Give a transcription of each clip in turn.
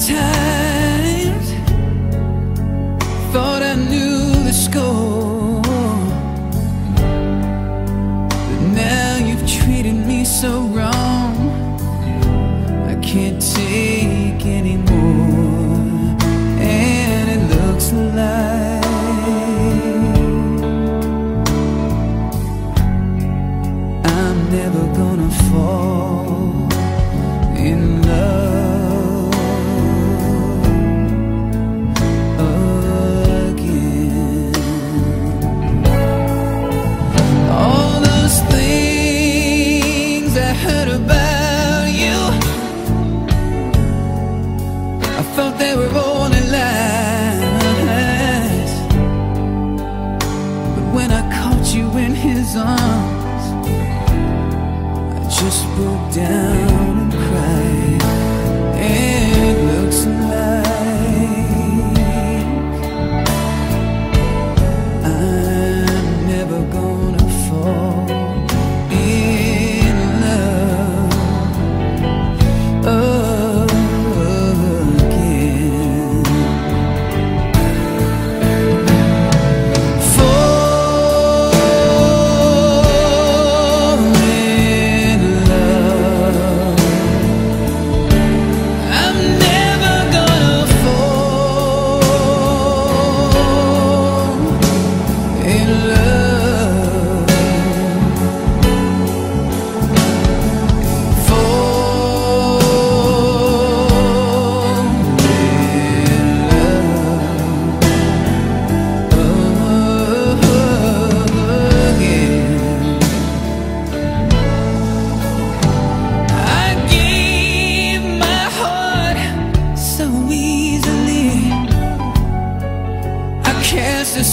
times. Thought I knew the score. But now you've treated me so wrong. I can't take. just broke down.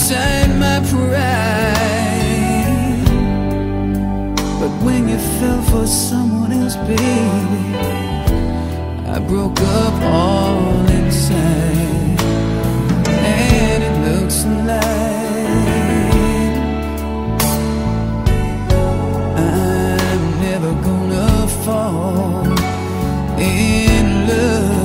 inside my pride. But when you fell for someone else, baby I broke up all inside. And it looks like I'm never gonna fall in love.